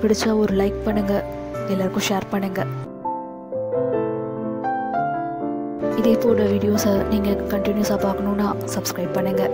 பிடிச்சா ஒரு லைக் பண்ணுங்க. எல்லாருக்கும் ஷேர் பண்ணுங்க. இதே போல வீடியோஸை நீங்கள் கண்டினியூஸாக பார்க்கணுன்னா சப்ஸ்கிரைப் பண்ணுங்கள்